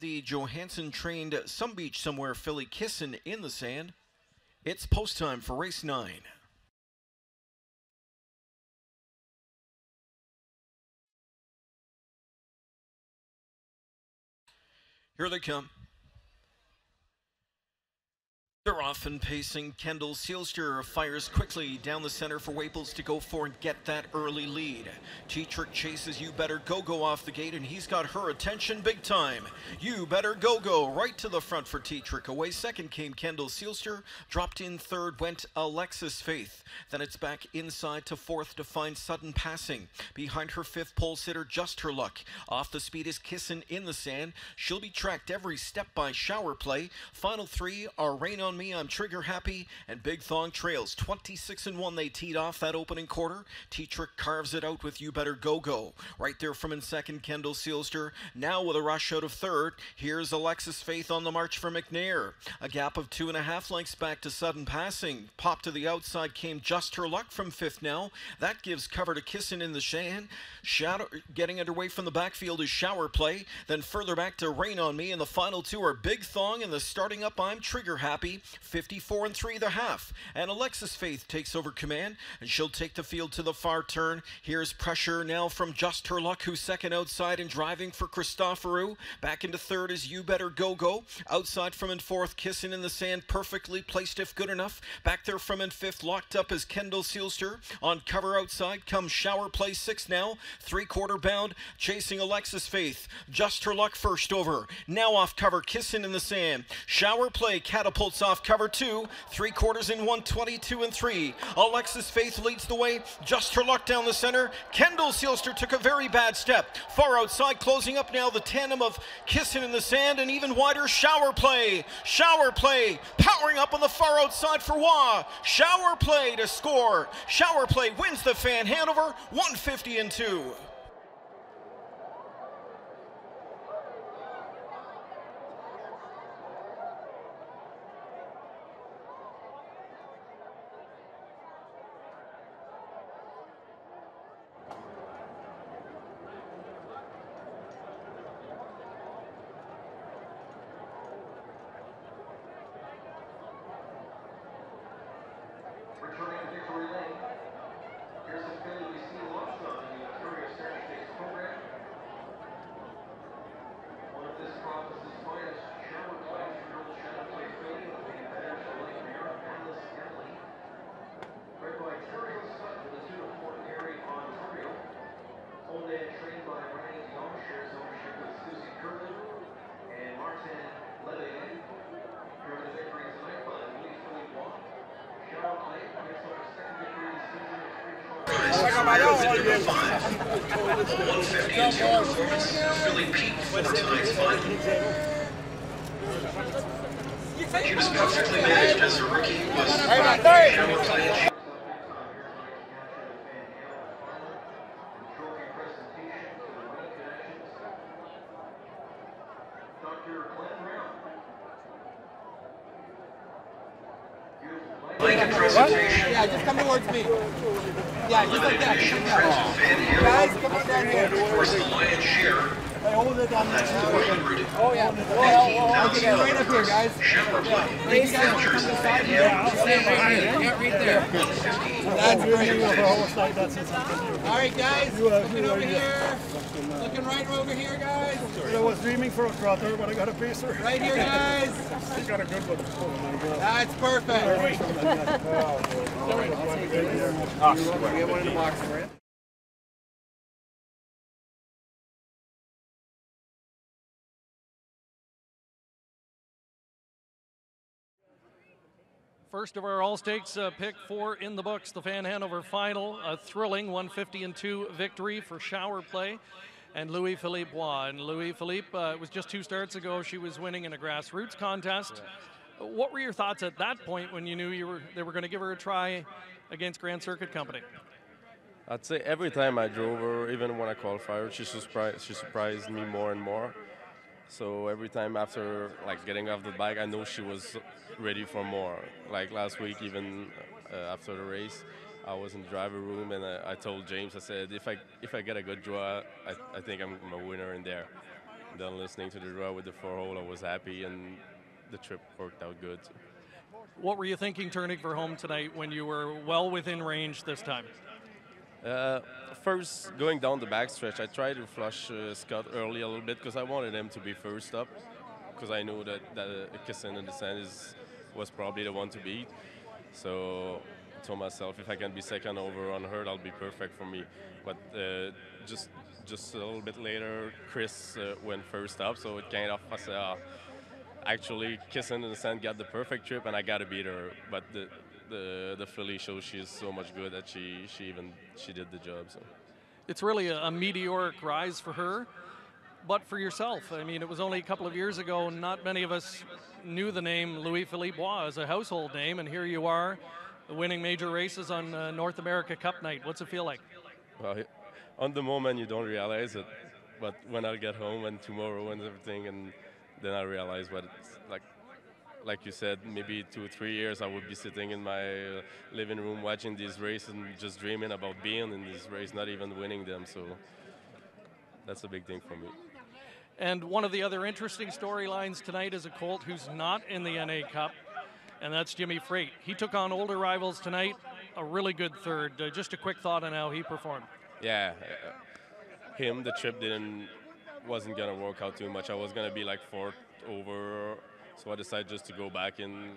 The Johansson trained Some Beach Somewhere filly Kissin in the sand. It's post time for race nine. Here they come. They're off and pacing. Kendall Seelster fires quickly down the center for Waples to go for and get that early lead. Tetrick chases You Better Go Go off the gate, and he's got her attention big time. You Better Go Go right to the front for Tetrick. Away second came Kendall Seelster. Dropped in third went Alexis Faith. Then it's back inside to fourth to find sudden passing. Behind her fifth pole sitter, Just Her Luck. Off the speed is Kissin in the sand. She'll be tracked every step by Shower Play. Final three are Rain on me, I'm trigger happy, and Big Thong Trails. 26 and 1 they teed off that opening quarter. Tetrick carves it out with You Better Go Go. Right there from in second, Kendall Seelster. Now with a rush out of third, here's Alexis Faith on the march for McNair. A gap of two and a half lengths back to sudden passing. Pop to the outside came Just Her Luck from fifth now. That gives cover to Kissin in the Sand. Shadow getting underway from the backfield is Shower Play. Then further back to Rain on Me, and the final two are Big Thong and the starting up I'm Trigger Happy. 54 and 3 the half. And Alexis Faith takes over command, and she'll take the field to the far turn. Here's pressure now from Just Her Luck, who's second outside and driving for Christoforou. Back into third is You Better Go Go. Outside from in fourth, kissing in the sand, perfectly placed if good enough. Back there from in fifth, locked up is Kendall Seelster. On cover outside comes Shower Play six now. Three quarter bound, chasing Alexis Faith. Just Her Luck first over. Now off cover, kissing in the sand. Shower Play catapults off cover two, three quarters in 122 and three. Alexis Faith leads the way, just her luck down the center. Kendall Seelster took a very bad step. Far outside, closing up now the tandem of Kissing in the Sand and even wider Shower Play. Shower Play powering up on the far outside for Roy. Shower Play to score. Shower Play wins the fan Hanover 150 and 2. Returning to victory lane. Here's a filly we see launched on the Victoria Star Stakes program. One of this province's finest shower play, Earl Shadow Play filly with the potential like mare Atlas Emily. Bred by Terry Sutton with the two to Fort Garry, Ontario. Owned and trained by Ryan Young, shares ownership with Susie Curlin and Martin Levier. Driven to victory tonight by Louis Philippe Roy. Shower Play gets over second victory this season at three Philly Pete four times final. She was perfectly managed as a rookie, was shower play. Dr. Glenn Brown. Beautiful play. Blanket presentation. Yeah, just come towards me. Yeah, just like that. Edition Friends of Van Guys, Halen. come on down here. Of course, the lion's share. That's 400. Oh, yeah. Oh, oh, oh, okay, right up here, guys. Play. Hey, you guys want to come to the side? Yeah, I'll stand right here. Yeah, right there. 150. That's great. All right, guys. Looking over here. Looking right over here, guys. I was dreaming for a trotter, but I got a pacer. Right here, guys. He's got a good one. Oh. That's perfect. We have one in the box for you. First of our All Stakes uh, pick four in the books, the Fan Hanover final, a thrilling 150 and 2 victory for Shower Play and Louis Philippe Roy. And Louis Philippe, uh, it was just two starts ago, she was winning in a grassroots contest. What were your thoughts at that point when you knew you were they were going to give her a try against Grand Circuit Company? I'd say every time I drove her, even when I qualified, she surprised she surprised me more and more. So every time after like getting off the bike, I know she was ready for more. Like last week, even uh, after the race, I was in the driver room and I, I told James, I said, if I if I get a good draw, I, I think I'm a winner in there. Then listening to the draw with the four hole, I was happy, and the trip worked out good. What were you thinking turning for home tonight when you were well within range this time? Uh, first, going down the backstretch, I tried to flush uh, Scott early a little bit because I wanted him to be first up because I knew that, that uh, Kissin in the sand is, was probably the one to beat. So I told myself if I can be second over on her, that'll be perfect for me. But uh, just just a little bit later, Chris uh, went first up, so it kind of said, uh, actually, Kissin in the sand got the perfect trip, and I got to beat her. But the the the filly shows she's so much good that she she even she did the job. So It's really a, a meteoric rise for her, but for yourself. I mean, it was only a couple of years ago. Not many of us knew the name Louis Philippe Roy as a household name, and here you are, winning major races on uh, North America Cup night. What's it feel like? well, on the moment you don't realize it, but when I get home and tomorrow and everything, and then I realize what it's like. Like you said, maybe two or three years I would be sitting in my uh, living room watching these races and just dreaming about being in this race, not even winning them. So that's a big thing for me. And one of the other interesting storylines tonight is a Colt who's not in the NA Cup, and that's Jimmy Freight. He took on older rivals tonight, a really good third. Uh, just a quick thought on how he performed. Yeah, uh, him the trip didn't wasn't gonna work out too much. I was gonna be like fourth over, so I decided just to go back in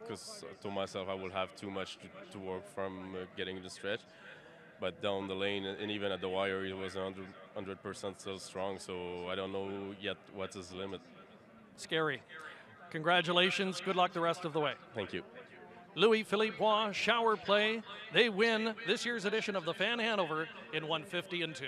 because I told myself I would have too much to, to work from uh, getting the stretch. But down the lane and even at the wire, he was 100 percent still strong. So I don't know yet what's his limit. Scary. Congratulations. Good luck the rest of the way. Thank you. Louis Philippe Roy, shower play. They win this year's edition of the Fan Hanover in 150 and 2.